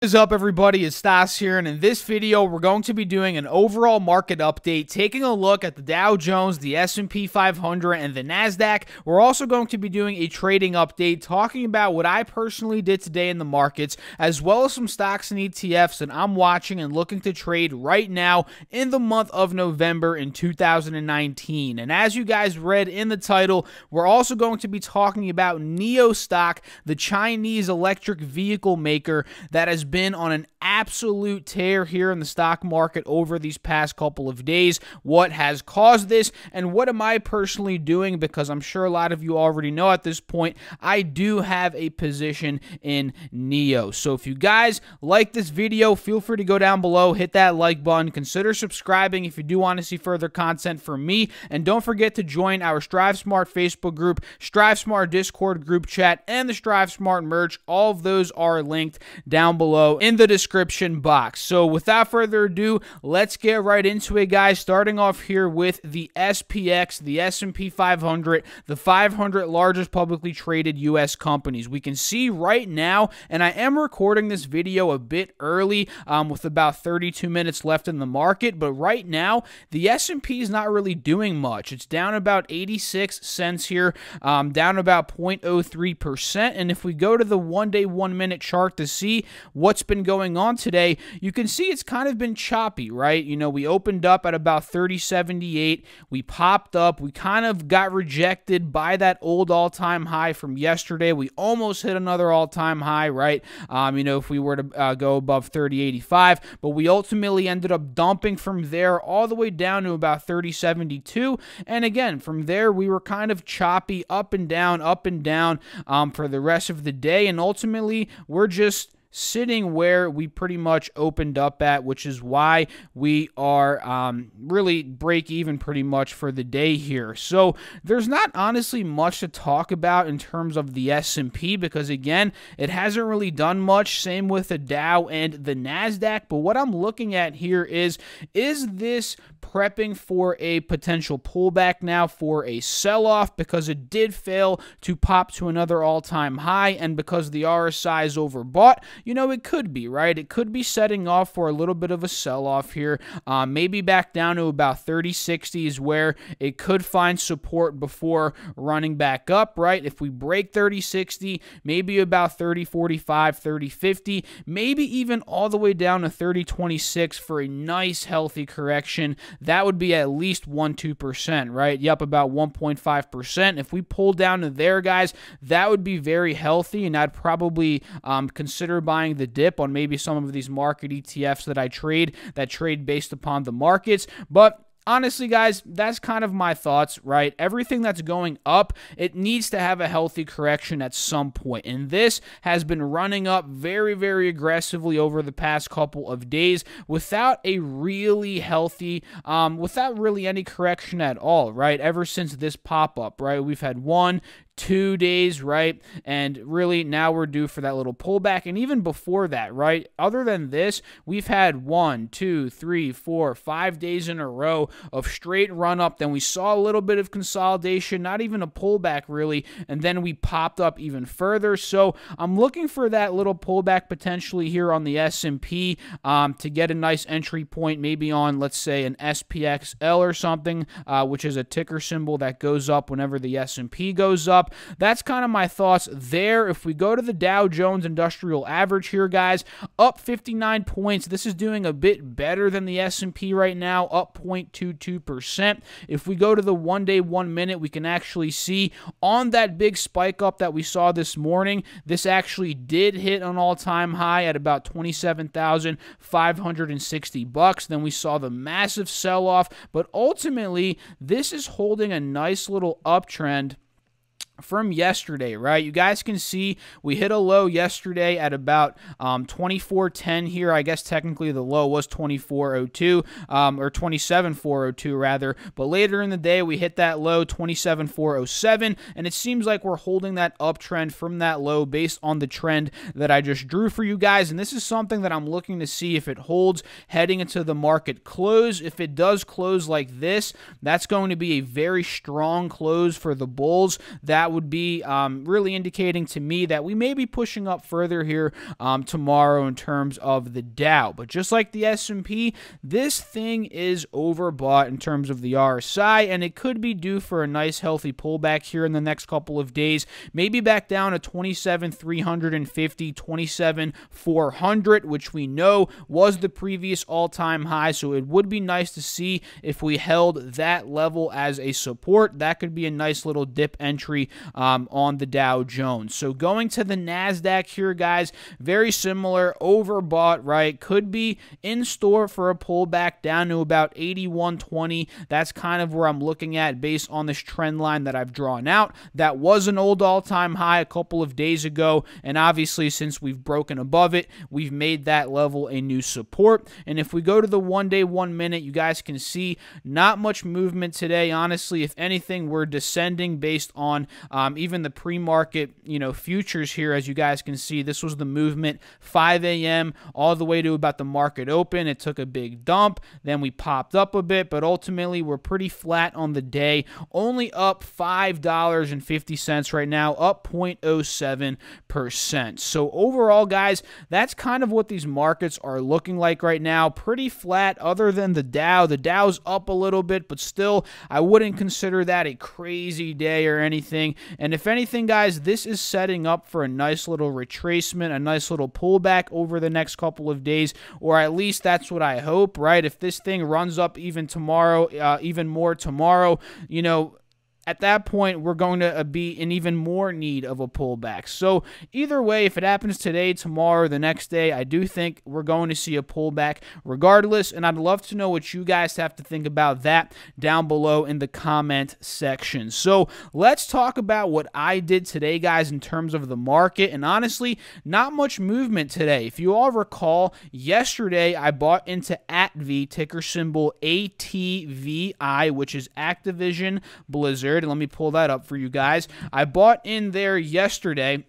What is up everybody, it's Stas here and in this video we're going to be doing an overall market update taking a look at the Dow Jones, the S&P 500 and the Nasdaq. We're also going to be doing a trading update talking about what I personally did today in the markets as well as some stocks and ETFs that I'm watching and looking to trade right now in the month of November in 2019. And as you guys read in the title, we're also going to be talking about NIO stock, the Chinese electric vehicle maker that has been on an absolute tear here in the stock market over these past couple of days. What has caused this, and what am I personally doing? Because I'm sure a lot of you already know at this point, I do have a position in NIO. So if you guys like this video, feel free to go down below, hit that like button, consider subscribing if you do want to see further content from me, and don't forget to join our Strive Smart Facebook group, Strive Smart Discord group chat, and the Strive Smart merch. All of those are linked down below below in the description box. So without further ado, let's get right into it, guys. Starting off here with the SPX, the S&P 500, the 500 largest publicly traded U.S. companies. We can see right now, and I am recording this video a bit early um, with about 32 minutes left in the market, but right now, the S&P is not really doing much. It's down about 86 cents here, um, down about 0.03%, and if we go to the one-day, one-minute chart to see what's been going on today, you can see it's kind of been choppy, right? You know, we opened up at about 3078. We popped up. We kind of got rejected by that old all time high from yesterday. We almost hit another all time high, right? Um, you know, if we were to uh, go above 3085, but we ultimately ended up dumping from there all the way down to about 3072. And again, from there, we were kind of choppy up and down, up and down um, for the rest of the day. And ultimately, we're just sitting where we pretty much opened up at, which is why we are um, really break even pretty much for the day here. So there's not honestly much to talk about in terms of the S&P because again, it hasn't really done much. Same with the Dow and the Nasdaq. But what I'm looking at here is is this prepping for a potential pullback now for a sell-off because it did fail to pop to another all-time high and because the RSI is overbought you know, it could be, right? It could be setting off for a little bit of a sell off here. Um, maybe back down to about 30 60s where it could find support before running back up, right? If we break 30 60, maybe about 30 45, 30 50, maybe even all the way down to 30 26 for a nice healthy correction. That would be at least 1 2%, right? Yep, about 1.5%. If we pull down to there, guys, that would be very healthy, and I'd probably um, consider buying the dip on maybe some of these market ETFs that I trade that trade based upon the markets. But honestly, guys, that's kind of my thoughts, right? Everything that's going up, it needs to have a healthy correction at some point. And this has been running up very, very aggressively over the past couple of days without a really healthy, um, without really any correction at all, right? Ever since this pop up, right? We've had one, two days, right? And really, now we're due for that little pullback. And even before that, right? Other than this, we've had one, two, three, four, five days in a row of straight run up. Then we saw a little bit of consolidation, not even a pullback really. And then we popped up even further. So I'm looking for that little pullback potentially here on the S&P um, to get a nice entry point, maybe on, let's say, an SPXL or something, uh, which is a ticker symbol that goes up whenever the S&P goes up. That's kind of my thoughts there. If we go to the Dow Jones Industrial Average here, guys, up 59 points. This is doing a bit better than the S&P right now, up 0.22%. If we go to the one day, one minute, we can actually see on that big spike up that we saw this morning, this actually did hit an all-time high at about 27,560 bucks. Then we saw the massive sell-off, but ultimately, this is holding a nice little uptrend from yesterday, right? You guys can see we hit a low yesterday at about um, 24.10 here. I guess technically the low was 24.02 um, or 27.402 rather. But later in the day, we hit that low 27.407, and it seems like we're holding that uptrend from that low based on the trend that I just drew for you guys. And this is something that I'm looking to see if it holds heading into the market close. If it does close like this, that's going to be a very strong close for the bulls. That would be um, really indicating to me that we may be pushing up further here um, tomorrow in terms of the Dow. But just like the S&P, this thing is overbought in terms of the RSI, and it could be due for a nice healthy pullback here in the next couple of days. Maybe back down to 27,350, 27,400, which we know was the previous all-time high. So it would be nice to see if we held that level as a support. That could be a nice little dip entry um, on the Dow Jones. So going to the NASDAQ here, guys, very similar, overbought, right? Could be in store for a pullback down to about 81.20. That's kind of where I'm looking at based on this trend line that I've drawn out. That was an old all time high a couple of days ago. And obviously, since we've broken above it, we've made that level a new support. And if we go to the one day, one minute, you guys can see not much movement today. Honestly, if anything, we're descending based on um, even the pre market, you know, futures here. As you guys can see, this was the movement 5 a.m. all the way to about the market open. It took a big dump. Then we popped up a bit, but ultimately we're pretty flat on the day, only up $5.50 right now, up 0.07%. So overall, guys, that's kind of what these markets are looking like right now. Pretty flat, other than the Dow. The Dow's up a little bit, but still, I wouldn't consider that a crazy day or anything. And if anything, guys, this is setting up for a nice little retracement, a nice little pullback over the next couple of days, or at least that's what I hope, right? If this thing runs up even tomorrow, uh, even more tomorrow, you know, at that point, we're going to uh, be in even more need of a pullback. So, either way, if it happens today, tomorrow, the next day, I do think we're going to see a pullback regardless. And I'd love to know what you guys have to think about that down below in the comment section. So, let's talk about what I did today, guys, in terms of the market. And honestly, not much movement today. If you all recall, yesterday I bought into ATV, ticker symbol ATVI, which is Activision Blizzard. And let me pull that up for you guys. I bought in there yesterday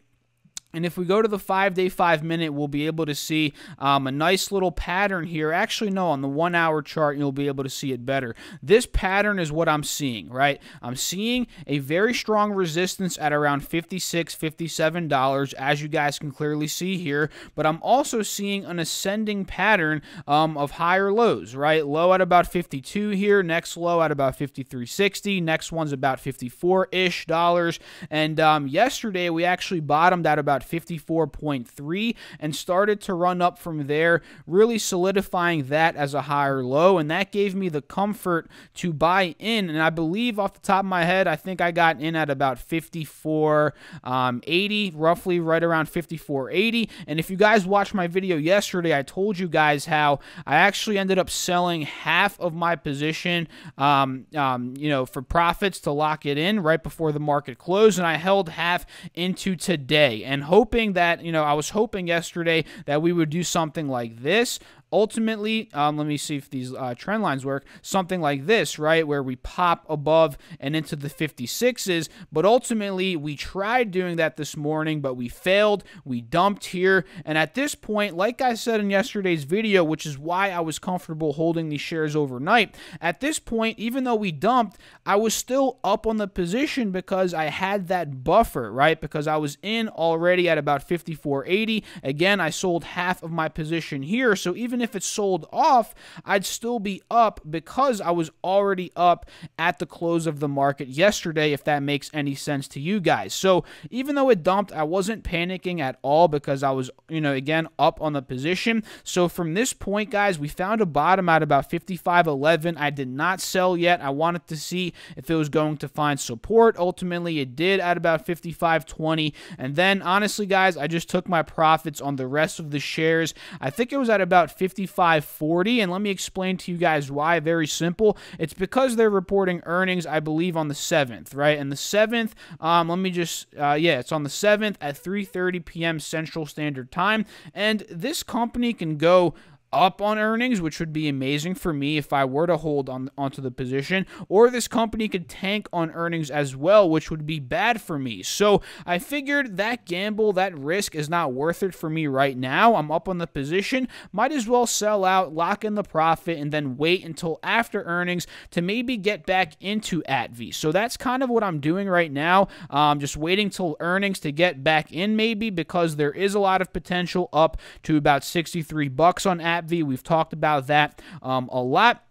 and if we go to the five day, five minute, we'll be able to see um, a nice little pattern here. Actually, no, on the one hour chart, you'll be able to see it better. This pattern is what I'm seeing, right? I'm seeing a very strong resistance at around $56, $57, as you guys can clearly see here. But I'm also seeing an ascending pattern um, of higher lows, right? Low at about 52 here, next low at about 53.60, next one's about 54 ish dollars. And um, yesterday, we actually bottomed at about about 54.3 and started to run up from there, really solidifying that as a higher low. And that gave me the comfort to buy in. And I believe off the top of my head, I think I got in at about 54.80, um, roughly right around 54.80. And if you guys watched my video yesterday, I told you guys how I actually ended up selling half of my position, um, um, you know, for profits to lock it in right before the market closed. And I held half into today. And hoping that, you know, I was hoping yesterday that we would do something like this ultimately, um, let me see if these uh, trend lines work, something like this, right, where we pop above and into the 56s. But ultimately, we tried doing that this morning, but we failed. We dumped here. And at this point, like I said in yesterday's video, which is why I was comfortable holding these shares overnight, at this point, even though we dumped, I was still up on the position because I had that buffer, right? Because I was in already at about 54.80. Again, I sold half of my position here. So even if it sold off, I'd still be up because I was already up at the close of the market yesterday, if that makes any sense to you guys. So even though it dumped, I wasn't panicking at all because I was, you know, again, up on the position. So from this point, guys, we found a bottom at about 55.11. I did not sell yet. I wanted to see if it was going to find support. Ultimately, it did at about 55.20. And then, honestly, guys, I just took my profits on the rest of the shares. I think it was at about 50 55.40. And let me explain to you guys why. Very simple. It's because they're reporting earnings, I believe, on the 7th, right? And the 7th, um, let me just, uh, yeah, it's on the 7th at 3.30 p.m. Central Standard Time. And this company can go up on earnings, which would be amazing for me if I were to hold on onto the position, or this company could tank on earnings as well, which would be bad for me. So I figured that gamble, that risk is not worth it for me right now. I'm up on the position, might as well sell out, lock in the profit, and then wait until after earnings to maybe get back into ATV. So that's kind of what I'm doing right now. Um, just waiting till earnings to get back in maybe because there is a lot of potential up to about 63 bucks on We've talked about that um, a lot.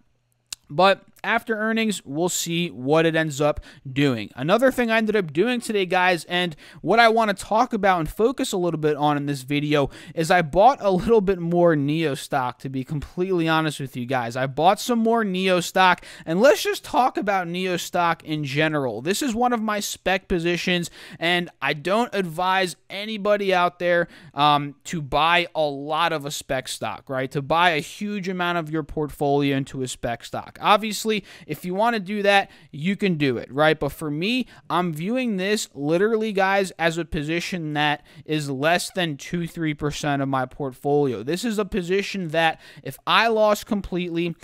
But after earnings, we'll see what it ends up doing. Another thing I ended up doing today, guys, and what I want to talk about and focus a little bit on in this video is I bought a little bit more NIO stock, to be completely honest with you guys. I bought some more NIO stock, and let's just talk about NIO stock in general. This is one of my spec positions, and I don't advise anybody out there um, to buy a lot of a spec stock, right? To buy a huge amount of your portfolio into a spec stock. Obviously, Obviously, if you want to do that, you can do it, right? But for me, I'm viewing this literally, guys, as a position that is less than 2 3% of my portfolio. This is a position that if I lost completely,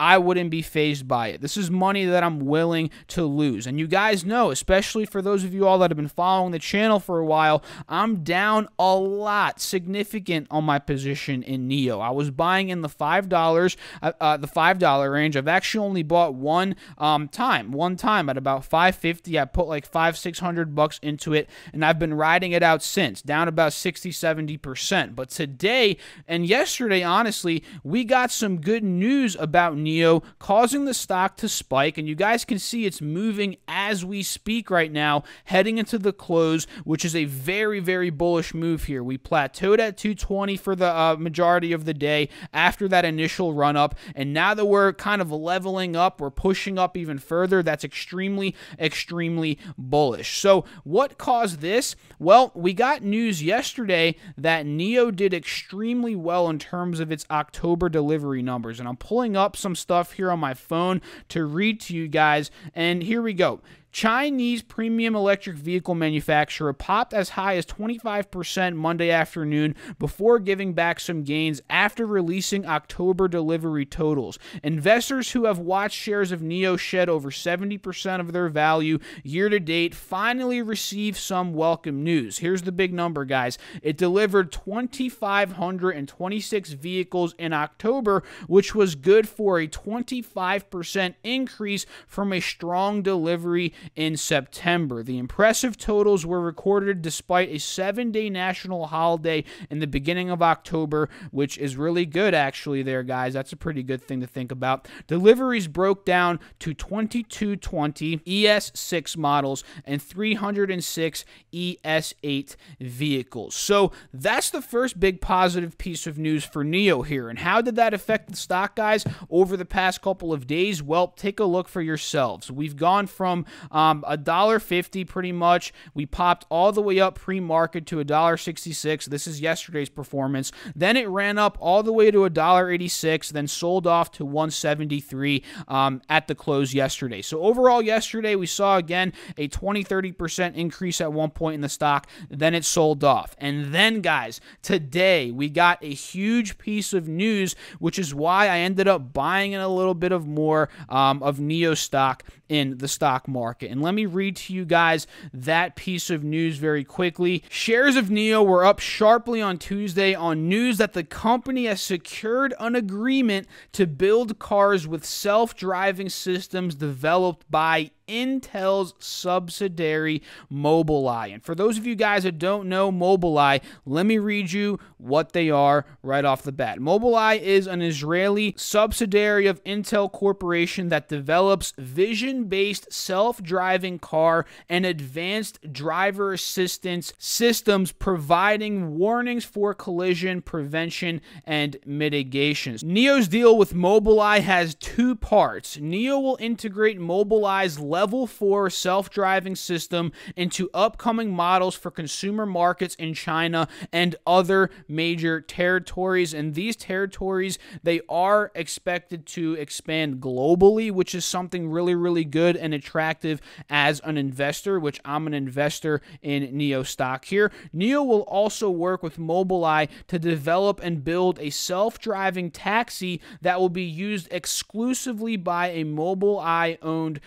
I wouldn't be fazed by it. This is money that I'm willing to lose. And you guys know, especially for those of you all that have been following the channel for a while, I'm down a lot, significant on my position in NIO. I was buying in the $5, uh, uh, the $5 range. I've actually only bought one um, time, one time at about 550. I put like five, 600 bucks into it, and I've been riding it out since, down about 60, 70%. But today and yesterday, honestly, we got some good news about NIO, causing the stock to spike. And you guys can see it's moving as we speak right now, heading into the close, which is a very, very bullish move here. We plateaued at 220 for the uh, majority of the day after that initial run up. And now that we're kind of leveling up, we're pushing up even further. That's extremely, extremely bullish. So, what caused this? Well, we got news yesterday that NIO did extremely well in terms of its October delivery numbers. And I'm pulling up some stuff here on my phone to read to you guys. And here we go. Chinese premium electric vehicle manufacturer popped as high as 25% Monday afternoon before giving back some gains after releasing October delivery totals. Investors who have watched shares of NIO shed over 70% of their value year to date finally received some welcome news. Here's the big number, guys. It delivered 2,526 vehicles in October, which was good for a 25% increase from a strong delivery in September. The impressive totals were recorded despite a seven day national holiday in the beginning of October, which is really good, actually, there, guys. That's a pretty good thing to think about. Deliveries broke down to 2220 ES6 models and 306 ES8 vehicles. So that's the first big positive piece of news for NIO here. And how did that affect the stock, guys, over the past couple of days? Well, take a look for yourselves. We've gone from um, a dollar fifty pretty much. We popped all the way up pre-market to a dollar sixty-six. This is yesterday's performance. Then it ran up all the way to a dollar eighty-six. Then sold off to one seventy-three um, at the close yesterday. So overall, yesterday we saw again a 20-30% increase at one point in the stock. Then it sold off. And then, guys, today we got a huge piece of news, which is why I ended up buying in a little bit of more um, of NIO stock in the stock market. And let me read to you guys that piece of news very quickly. Shares of NIO were up sharply on Tuesday on news that the company has secured an agreement to build cars with self driving systems developed by Intel's subsidiary Mobileye. And for those of you guys that don't know Mobileye, let me read you what they are right off the bat. Mobileye is an Israeli subsidiary of Intel Corporation that develops vision based self driving car and advanced driver assistance systems, providing warnings for collision prevention and mitigations. NIO's deal with Mobileye has two parts. NIO will integrate Mobileye's level 4 self-driving system into upcoming models for consumer markets in China and other major territories and these territories they are expected to expand globally, which is something really really good and attractive as an investor, which I'm an investor in NIO stock here. NIO will also work with Mobileye to develop and build a self-driving taxi that will be used exclusively by a Mobileye owned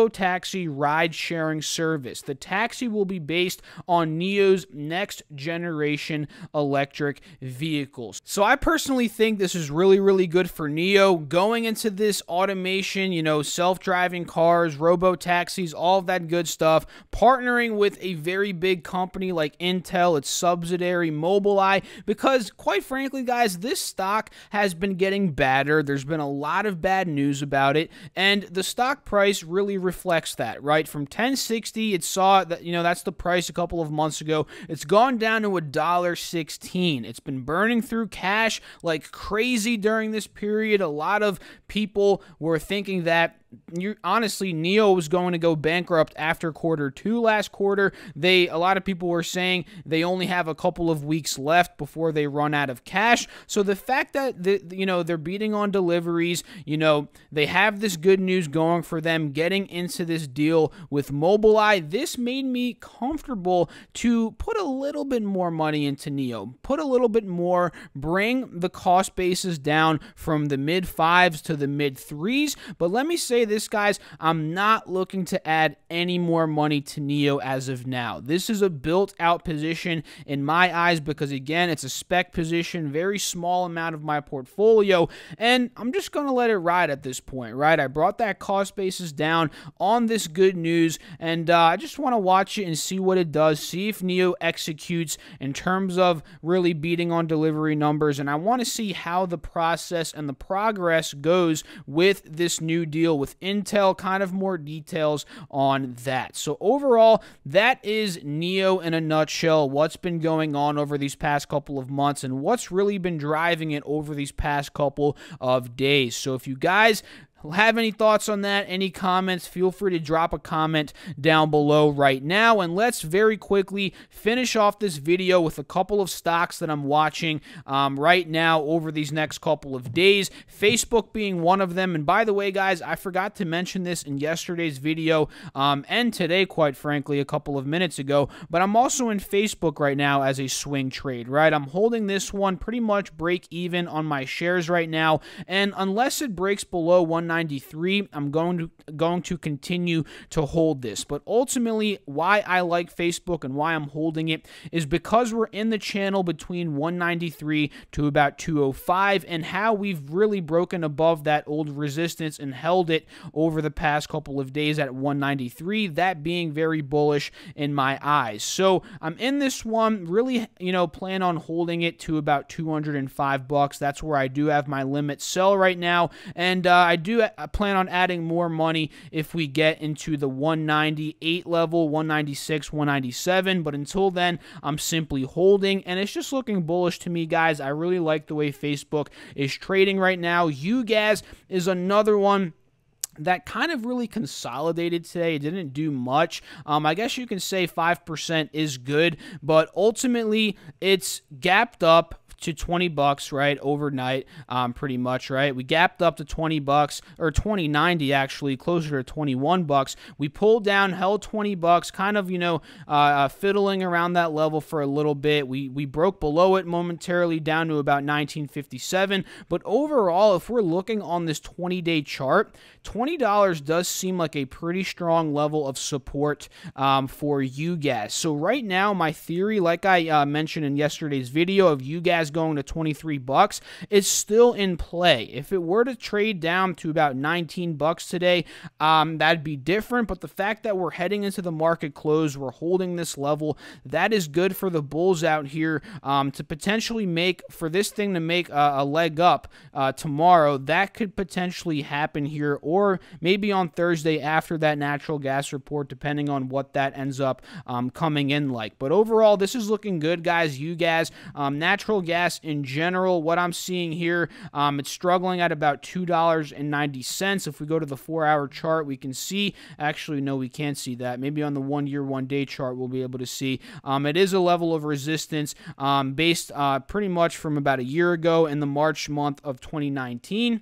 robo-taxi ride-sharing service. The taxi will be based on NIO's next generation electric vehicles. So I personally think this is really really good for NIO going into this automation, you know, self-driving cars, robo-taxis, all of that good stuff, partnering with a very big company like Intel, its subsidiary Mobileye because quite frankly guys, this stock has been getting badder. There's been a lot of bad news about it and the stock price really reflects that, right? From 1060, it saw that you know that's the price a couple of months ago. It's gone down to a dollar 16. It's been burning through cash like crazy during this period. A lot of people were thinking that you honestly NIO was going to go bankrupt after quarter two last quarter. They a lot of people were saying they only have a couple of weeks left before they run out of cash. So the fact that the, you know they're beating on deliveries, you know they have this good news going for them getting into this deal with Mobileye. This made me comfortable to put a little bit more money into NIO. put a little bit more, bring the cost basis down from the mid fives to the mid threes. But let me say say this, guys, I'm not looking to add any more money to NIO as of now. This is a built out position in my eyes because, again, it's a spec position, very small amount of my portfolio, and I'm just going to let it ride at this point, right? I brought that cost basis down on this good news, and uh, I just want to watch it and see what it does, see if NIO executes in terms of really beating on delivery numbers, and I want to see how the process and the progress goes with this new deal with with Intel, kind of more details on that. So, overall, that is NIO in a nutshell. What's been going on over these past couple of months and what's really been driving it over these past couple of days. So, if you guys have any thoughts on that, any comments, feel free to drop a comment down below right now. And let's very quickly finish off this video with a couple of stocks that I'm watching um, right now over these next couple of days. Facebook being one of them. And by the way, guys, I forgot to mention this in yesterday's video um, and today, quite frankly, a couple of minutes ago. But I'm also in Facebook right now as a swing trade, right? I'm holding this one pretty much break even on my shares right now. And unless it breaks below 1 193. I'm going to going to continue to hold this. But ultimately, why I like Facebook and why I'm holding it is because we're in the channel between 193 to about 205 and how we've really broken above that old resistance and held it over the past couple of days at 193, that being very bullish in my eyes. So, I'm in this one really, you know, plan on holding it to about 205 bucks. That's where I do have my limit sell right now and uh, I do I plan on adding more money if we get into the 198 level, 196, 197. But until then, I'm simply holding, and it's just looking bullish to me, guys. I really like the way Facebook is trading right now. UGAZ is another one that kind of really consolidated today. It didn't do much. Um, I guess you can say 5% is good, but ultimately it's gapped up to 20 bucks, right, overnight, um, pretty much, right? We gapped up to 20 bucks, or 2090 actually, closer to 21 bucks. We pulled down, held 20 bucks, kind of, you know, uh, uh, fiddling around that level for a little bit. We, we broke below it momentarily down to about 1957. But overall, if we're looking on this 20 day chart, $20 does seem like a pretty strong level of support um, for guys. So right now, my theory, like I uh, mentioned in yesterday's video of Going to 23 bucks is still in play. If it were to trade down to about 19 bucks today, um, that'd be different. But the fact that we're heading into the market close, we're holding this level, that is good for the bulls out here um, to potentially make for this thing to make a, a leg up uh, tomorrow. That could potentially happen here, or maybe on Thursday after that natural gas report, depending on what that ends up um, coming in like. But overall, this is looking good, guys. UGAZ um, natural gas gas in general. What I'm seeing here, um, it's struggling at about $2.90. If we go to the four hour chart, we can see, actually, no, we can't see that. Maybe on the one year, one day chart, we'll be able to see. Um, it is a level of resistance um, based uh, pretty much from about a year ago in the March month of 2019.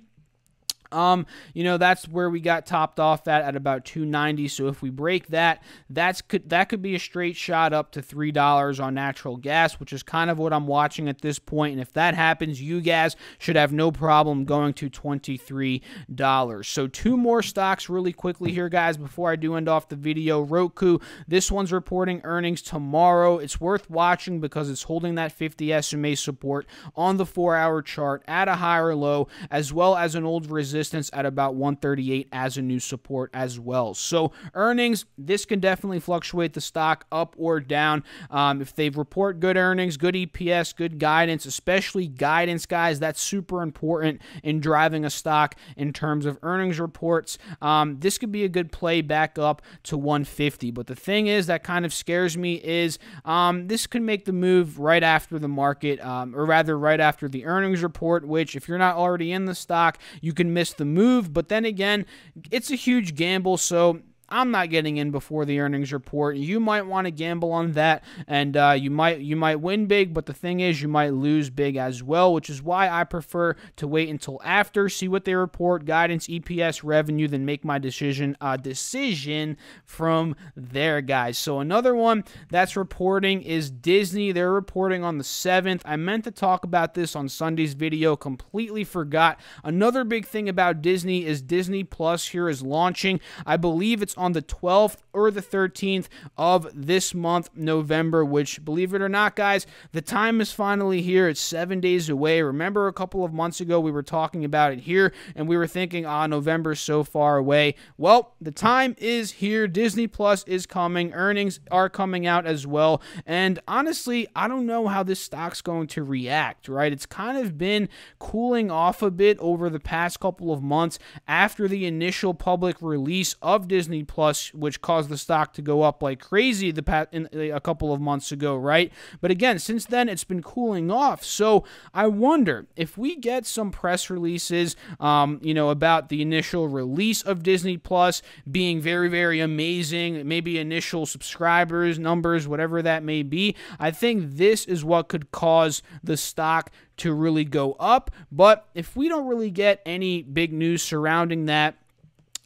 Um, you know, that's where we got topped off at at about 290. So if we break that, that's could that could be a straight shot up to three dollars on natural gas, which is kind of what I'm watching at this point. And if that happens, you guys should have no problem going to $23. So two more stocks really quickly here, guys, before I do end off the video. Roku, this one's reporting earnings tomorrow. It's worth watching because it's holding that 50 SMA support on the four hour chart at a higher low, as well as an old resistance resistance at about 138 as a new support as well. So earnings, this can definitely fluctuate the stock up or down. Um, if they report good earnings, good EPS, good guidance, especially guidance, guys, that's super important in driving a stock in terms of earnings reports. Um, this could be a good play back up to 150. But the thing is that kind of scares me is um, this could make the move right after the market, um, or rather right after the earnings report, which if you're not already in the stock, you can miss the move. But then again, it's a huge gamble. So I'm not getting in before the earnings report. You might want to gamble on that, and uh, you might you might win big, but the thing is, you might lose big as well, which is why I prefer to wait until after, see what they report, guidance, EPS, revenue, then make my decision uh, decision from there, guys. So another one that's reporting is Disney. They're reporting on the seventh. I meant to talk about this on Sunday's video, completely forgot. Another big thing about Disney is Disney Plus here is launching. I believe it's on the 12th or the 13th of this month, November, which, believe it or not, guys, the time is finally here. It's seven days away. Remember a couple of months ago, we were talking about it here, and we were thinking, ah, November's so far away. Well, the time is here. Disney Plus is coming. Earnings are coming out as well. And honestly, I don't know how this stock's going to react, right? It's kind of been cooling off a bit over the past couple of months after the initial public release of Disney Plus, which caused the stock to go up like crazy the past, in, a couple of months ago, right? But again, since then it's been cooling off. So I wonder if we get some press releases, um, you know, about the initial release of Disney Plus being very, very amazing, maybe initial subscribers numbers, whatever that may be. I think this is what could cause the stock to really go up. But if we don't really get any big news surrounding that,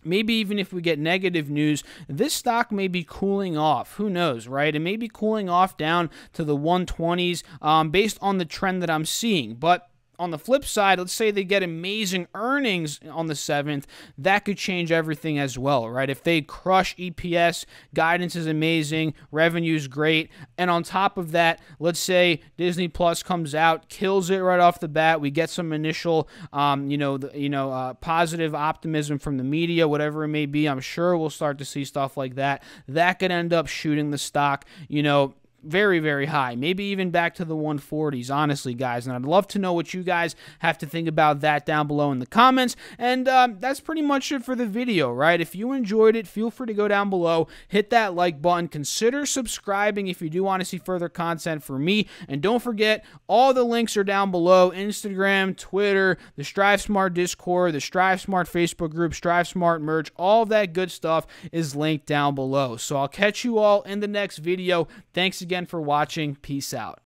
Maybe even if we get negative news, this stock may be cooling off. Who knows, right? It may be cooling off down to the 120s um, based on the trend that I'm seeing. But on the flip side, let's say they get amazing earnings on the 7th, that could change everything as well, right? If they crush EPS, guidance is amazing, revenue is great, and on top of that, let's say Disney Plus comes out, kills it right off the bat, we get some initial, um, you know, the, you know, uh, positive optimism from the media, whatever it may be. I'm sure we'll start to see stuff like that. That could end up shooting the stock, you know, very, very high. Maybe even back to the 140s, honestly, guys. And I'd love to know what you guys have to think about that down below in the comments. And um, that's pretty much it for the video, right? If you enjoyed it, feel free to go down below, hit that like button, consider subscribing if you do want to see further content from me. And don't forget, all the links are down below Instagram, Twitter, the Strive Smart Discord, the Strive Smart Facebook group, Strive Smart merch, all that good stuff is linked down below. So I'll catch you all in the next video. Thanks again again for watching. Peace out.